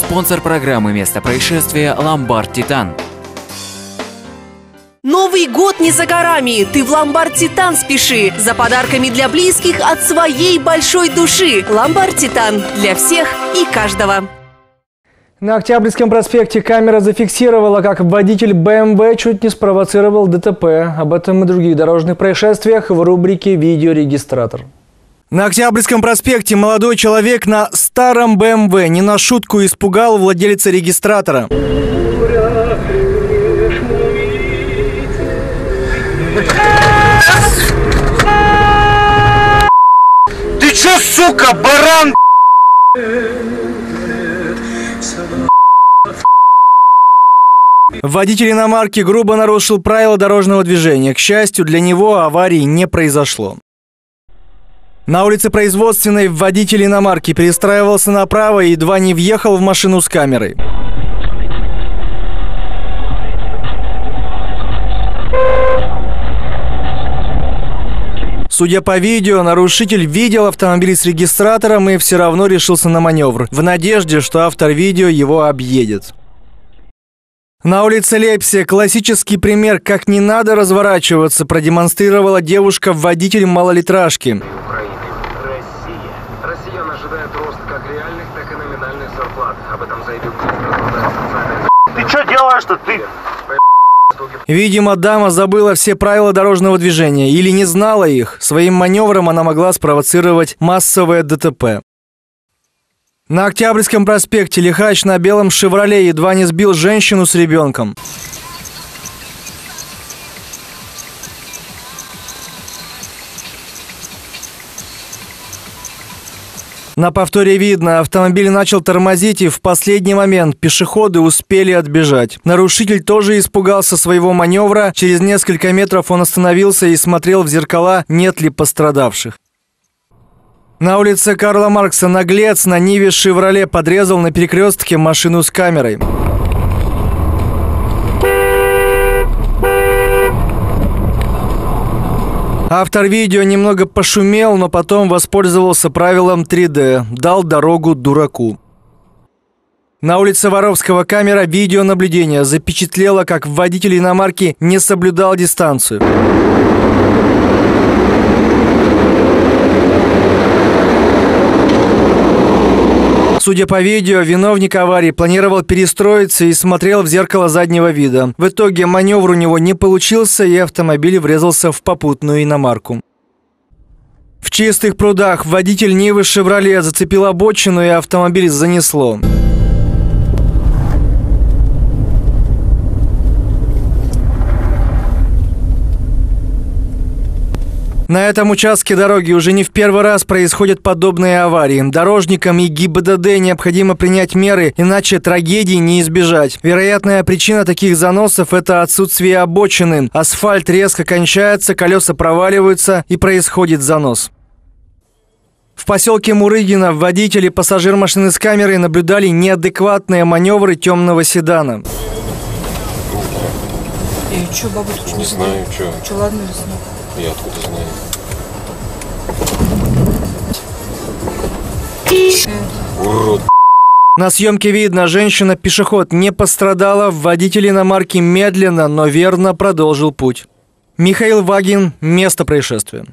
Спонсор программы «Место происшествия» «Ломбард Титан». Новый год не за горами. Ты в Ломбард Титан спеши. За подарками для близких от своей большой души. Ломбард Титан. Для всех и каждого. На Октябрьском проспекте камера зафиксировала, как водитель БМВ чуть не спровоцировал ДТП. Об этом и других дорожных происшествиях в рубрике «Видеорегистратор». На Октябрьском проспекте молодой человек на старом БМВ не на шутку испугал владельца регистратора. Ты чё, сука, баран? Водитель иномарки грубо нарушил правила дорожного движения. К счастью, для него аварии не произошло. На улице Производственной водитель иномарки перестраивался направо и едва не въехал в машину с камерой. Судя по видео, нарушитель видел автомобиль с регистратором и все равно решился на маневр, в надежде, что автор видео его объедет. На улице Лепсия классический пример, как не надо разворачиваться, продемонстрировала девушка-водитель малолитражки. Зарплат. Об этом заявил Ты чё делаешь-то? Ты Видимо, дама забыла все правила дорожного движения или не знала их. Своим маневром она могла спровоцировать массовое ДТП. На Октябрьском проспекте лихач на белом «Шевроле» едва не сбил женщину с ребенком. На повторе видно, автомобиль начал тормозить, и в последний момент пешеходы успели отбежать. Нарушитель тоже испугался своего маневра. Через несколько метров он остановился и смотрел в зеркала, нет ли пострадавших. На улице Карла Маркса наглец на Ниве «Шевроле» подрезал на перекрестке машину с камерой. Автор видео немного пошумел, но потом воспользовался правилом 3D, дал дорогу дураку. На улице Воровского камера видеонаблюдения запечатлела, как водитель иномарки не соблюдал дистанцию. Судя по видео, виновник аварии планировал перестроиться и смотрел в зеркало заднего вида. В итоге маневр у него не получился, и автомобиль врезался в попутную иномарку. В чистых прудах водитель Нивы «Шевроле» зацепил обочину, и автомобиль занесло. На этом участке дороги уже не в первый раз происходят подобные аварии. Дорожникам и ГИБДД необходимо принять меры, иначе трагедии не избежать. Вероятная причина таких заносов – это отсутствие обочины. Асфальт резко кончается, колеса проваливаются и происходит занос. В поселке Мурыгина водители и пассажир машины с камерой наблюдали неадекватные маневры темного седана. И что, бабушка? Не знаю, что. Что, ладно? Я откуда знаю. Урод. На съемке видно, женщина-пешеход не пострадала, водитель иномарки медленно, но верно продолжил путь. Михаил Вагин, место происшествия.